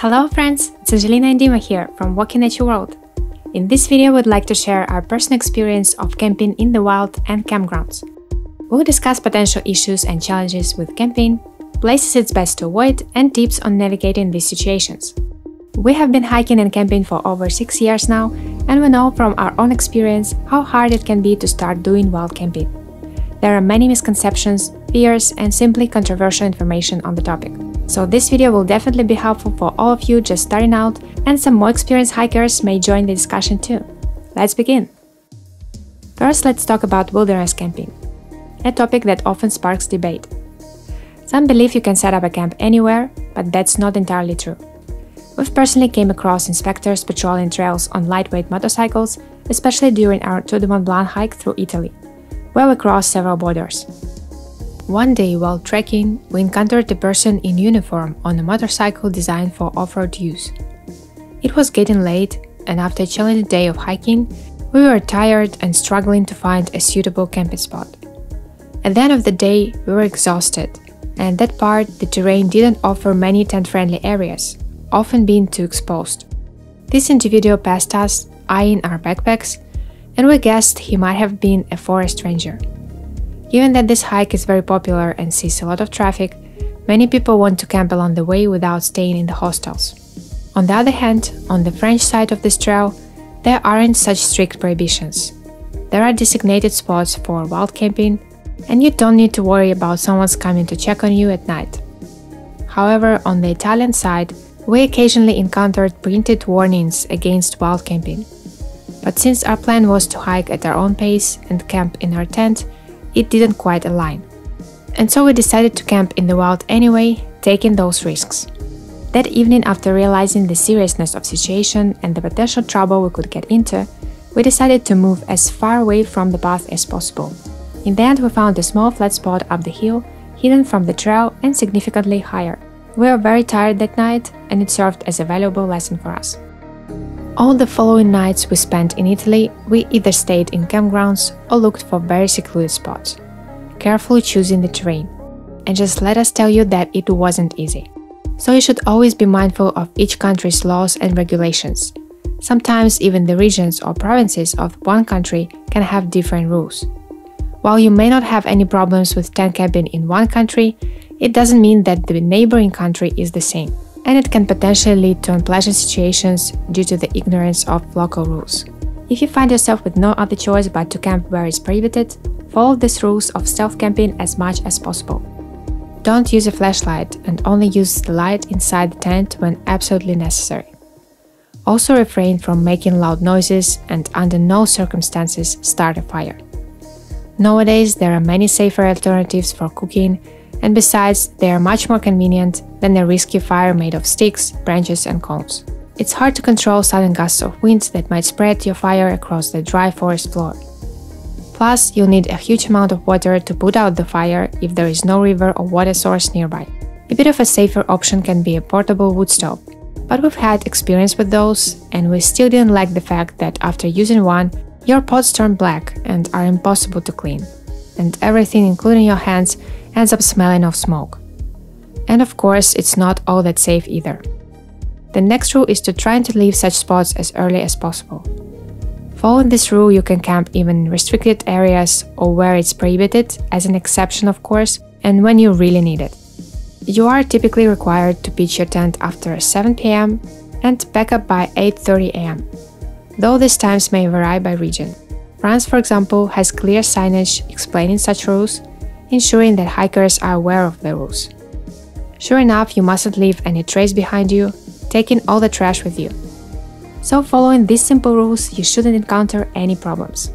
Hello friends, it's Angelina and Dima here from Walking Nature World. In this video, we'd like to share our personal experience of camping in the wild and campgrounds. We'll discuss potential issues and challenges with camping, places it's best to avoid, and tips on navigating these situations. We have been hiking and camping for over 6 years now, and we know from our own experience how hard it can be to start doing wild camping. There are many misconceptions, fears, and simply controversial information on the topic. So this video will definitely be helpful for all of you just starting out and some more experienced hikers may join the discussion too. Let's begin! First, let's talk about wilderness camping, a topic that often sparks debate. Some believe you can set up a camp anywhere, but that's not entirely true. We've personally came across inspectors patrolling trails on lightweight motorcycles, especially during our Tour du Mont Blanc hike through Italy, where we crossed several borders. One day while trekking, we encountered a person in uniform on a motorcycle designed for off-road use. It was getting late, and after a challenging day of hiking, we were tired and struggling to find a suitable camping spot. At the end of the day, we were exhausted, and that part, the terrain didn't offer many tent-friendly areas, often being too exposed. This individual passed us, eyeing our backpacks, and we guessed he might have been a forest ranger. Given that this hike is very popular and sees a lot of traffic, many people want to camp along the way without staying in the hostels. On the other hand, on the French side of this trail, there aren't such strict prohibitions. There are designated spots for wild camping, and you don't need to worry about someone's coming to check on you at night. However, on the Italian side, we occasionally encountered printed warnings against wild camping. But since our plan was to hike at our own pace and camp in our tent, it didn't quite align. And so we decided to camp in the wild anyway, taking those risks. That evening, after realizing the seriousness of situation and the potential trouble we could get into, we decided to move as far away from the path as possible. In the end, we found a small flat spot up the hill, hidden from the trail and significantly higher. We were very tired that night, and it served as a valuable lesson for us. All the following nights we spent in Italy, we either stayed in campgrounds or looked for very secluded spots, carefully choosing the terrain. And just let us tell you that it wasn't easy. So you should always be mindful of each country's laws and regulations. Sometimes even the regions or provinces of one country can have different rules. While you may not have any problems with tent camping in one country, it doesn't mean that the neighboring country is the same and it can potentially lead to unpleasant situations due to the ignorance of local rules. If you find yourself with no other choice but to camp where it's prohibited, follow these rules of stealth camping as much as possible. Don't use a flashlight and only use the light inside the tent when absolutely necessary. Also refrain from making loud noises and under no circumstances start a fire. Nowadays, there are many safer alternatives for cooking and besides, they are much more convenient than a risky fire made of sticks, branches, and cones. It's hard to control sudden gusts of wind that might spread your fire across the dry forest floor. Plus, you'll need a huge amount of water to put out the fire if there is no river or water source nearby. A bit of a safer option can be a portable wood stove, but we've had experience with those, and we still didn't like the fact that after using one, your pots turn black and are impossible to clean, and everything, including your hands, ends up smelling of smoke. And of course, it's not all that safe either. The next rule is to try to leave such spots as early as possible. Following this rule, you can camp even in restricted areas or where it's prohibited, as an exception, of course, and when you really need it. You are typically required to pitch your tent after 7 pm and pack up by 8:30 am, though these times may vary by region. France, for example, has clear signage explaining such rules, ensuring that hikers are aware of the rules. Sure enough, you mustn't leave any trace behind you, taking all the trash with you. So following these simple rules, you shouldn't encounter any problems.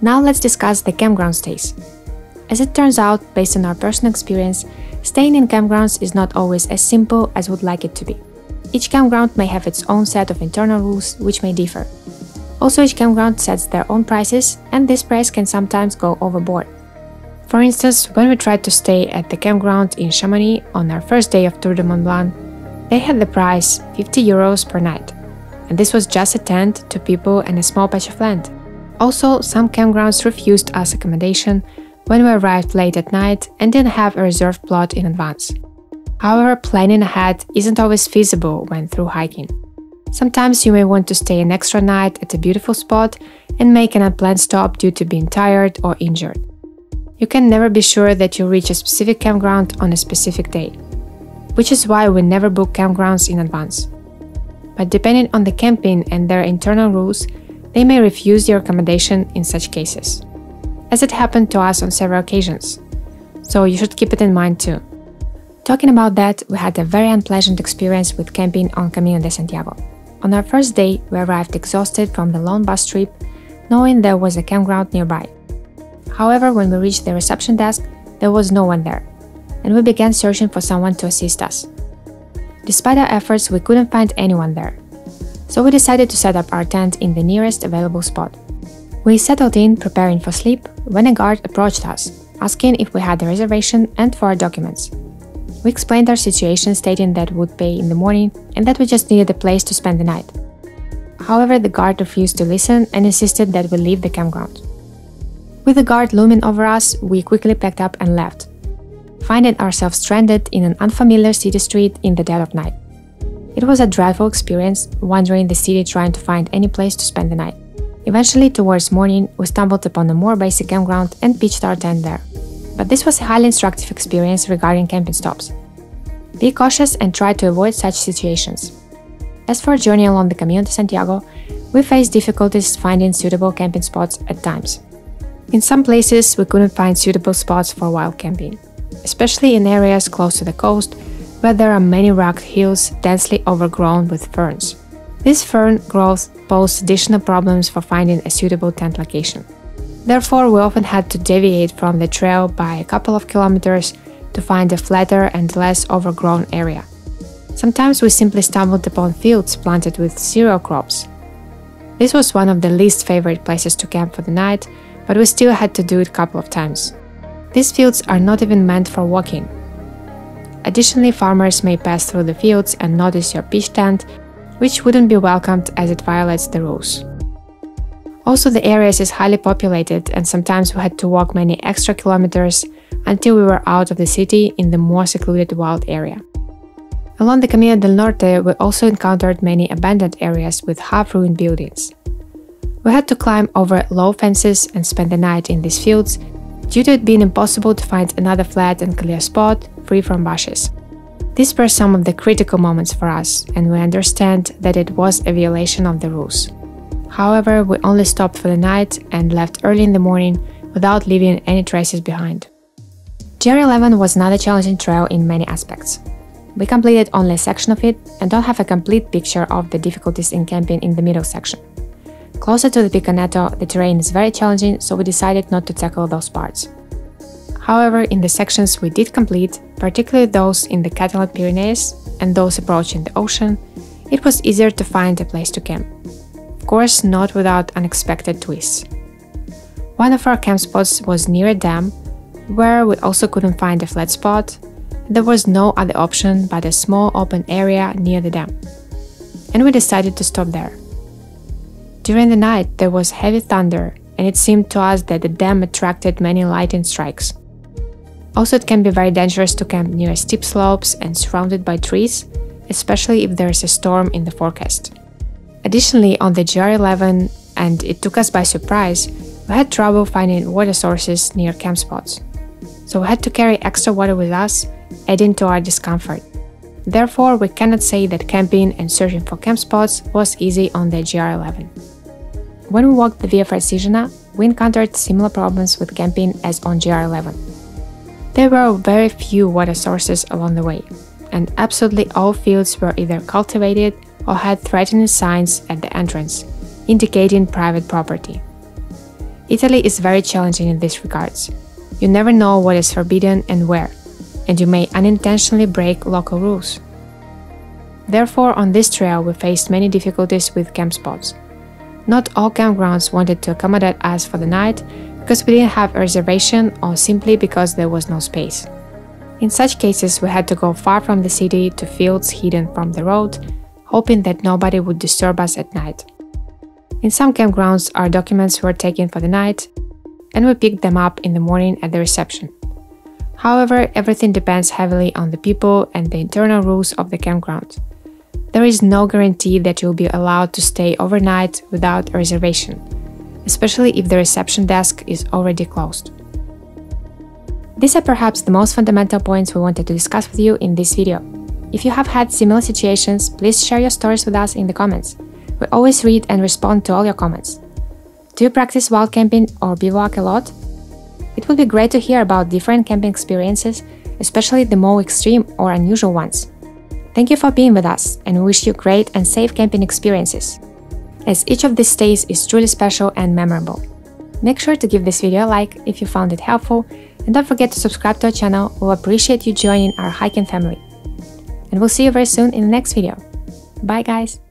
Now let's discuss the campground stays. As it turns out, based on our personal experience, staying in campgrounds is not always as simple as would like it to be. Each campground may have its own set of internal rules, which may differ. Also, each campground sets their own prices, and this price can sometimes go overboard. For instance, when we tried to stay at the campground in Chamonix on our first day of Tour du Mont Blanc, they had the price 50 euros per night. And this was just a tent, two people, and a small patch of land. Also, some campgrounds refused us accommodation when we arrived late at night and didn't have a reserved plot in advance. However, planning ahead isn't always feasible when through hiking. Sometimes you may want to stay an extra night at a beautiful spot and make an unplanned stop due to being tired or injured. You can never be sure that you'll reach a specific campground on a specific day, which is why we never book campgrounds in advance. But depending on the camping and their internal rules, they may refuse your accommodation in such cases, as it happened to us on several occasions. So you should keep it in mind too. Talking about that, we had a very unpleasant experience with camping on Camino de Santiago. On our first day, we arrived exhausted from the long bus trip, knowing there was a campground nearby. However, when we reached the reception desk, there was no one there, and we began searching for someone to assist us. Despite our efforts, we couldn't find anyone there, so we decided to set up our tent in the nearest available spot. We settled in, preparing for sleep, when a guard approached us, asking if we had a reservation and for our documents. We explained our situation, stating that we would pay in the morning and that we just needed a place to spend the night. However, the guard refused to listen and insisted that we leave the campground. With the guard looming over us, we quickly packed up and left, finding ourselves stranded in an unfamiliar city street in the dead of night. It was a dreadful experience, wandering the city trying to find any place to spend the night. Eventually, towards morning, we stumbled upon a more basic campground and pitched our tent there but this was a highly instructive experience regarding camping stops. Be cautious and try to avoid such situations. As for our journey along the Camino de Santiago, we faced difficulties finding suitable camping spots at times. In some places, we couldn't find suitable spots for wild camping, especially in areas close to the coast where there are many rugged hills densely overgrown with ferns. This fern growth posed additional problems for finding a suitable tent location. Therefore, we often had to deviate from the trail by a couple of kilometers to find a flatter and less overgrown area. Sometimes we simply stumbled upon fields planted with cereal crops. This was one of the least favorite places to camp for the night, but we still had to do it a couple of times. These fields are not even meant for walking. Additionally, farmers may pass through the fields and notice your pitch tent, which wouldn't be welcomed as it violates the rules. Also, the area is highly populated, and sometimes we had to walk many extra kilometers until we were out of the city in the more secluded wild area. Along the Camino del Norte, we also encountered many abandoned areas with half ruined buildings. We had to climb over low fences and spend the night in these fields due to it being impossible to find another flat and clear spot free from bushes. These were some of the critical moments for us, and we understand that it was a violation of the rules. However, we only stopped for the night and left early in the morning without leaving any traces behind. GR11 was not a challenging trail in many aspects. We completed only a section of it and don't have a complete picture of the difficulties in camping in the middle section. Closer to the Pico Aneto, the terrain is very challenging, so we decided not to tackle those parts. However, in the sections we did complete, particularly those in the Catalan Pyrenees and those approaching the ocean, it was easier to find a place to camp Of course not without unexpected twists. One of our camp spots was near a dam, where we also couldn't find a flat spot. There was no other option but a small open area near the dam, and we decided to stop there. During the night, there was heavy thunder, and it seemed to us that the dam attracted many lightning strikes. Also, it can be very dangerous to camp near steep slopes and surrounded by trees, especially if there is a storm in the forecast. Additionally, on the GR11, and it took us by surprise, we had trouble finding water sources near camp spots. So we had to carry extra water with us, adding to our discomfort. Therefore, we cannot say that camping and searching for camp spots was easy on the GR11. When we walked the Via Francigena, we encountered similar problems with camping as on GR11. There were very few water sources along the way, and absolutely all fields were either cultivated or had threatening signs at the entrance, indicating private property. Italy is very challenging in these regards. You never know what is forbidden and where, and you may unintentionally break local rules. Therefore, on this trail, we faced many difficulties with camp spots. Not all campgrounds wanted to accommodate us for the night because we didn't have a reservation or simply because there was no space. In such cases, we had to go far from the city to fields hidden from the road hoping that nobody would disturb us at night. In some campgrounds, our documents were taken for the night, and we picked them up in the morning at the reception. However, everything depends heavily on the people and the internal rules of the campground. There is no guarantee that you'll be allowed to stay overnight without a reservation, especially if the reception desk is already closed. These are perhaps the most fundamental points we wanted to discuss with you in this video. If you have had similar situations, please share your stories with us in the comments. We always read and respond to all your comments. Do you practice wild camping or bivouac a lot? It would be great to hear about different camping experiences, especially the more extreme or unusual ones. Thank you for being with us, and wish you great and safe camping experiences, as each of these stays is truly special and memorable. Make sure to give this video a like if you found it helpful, and don't forget to subscribe to our channel, we'll appreciate you joining our hiking family. And we'll see you very soon in the next video. Bye guys!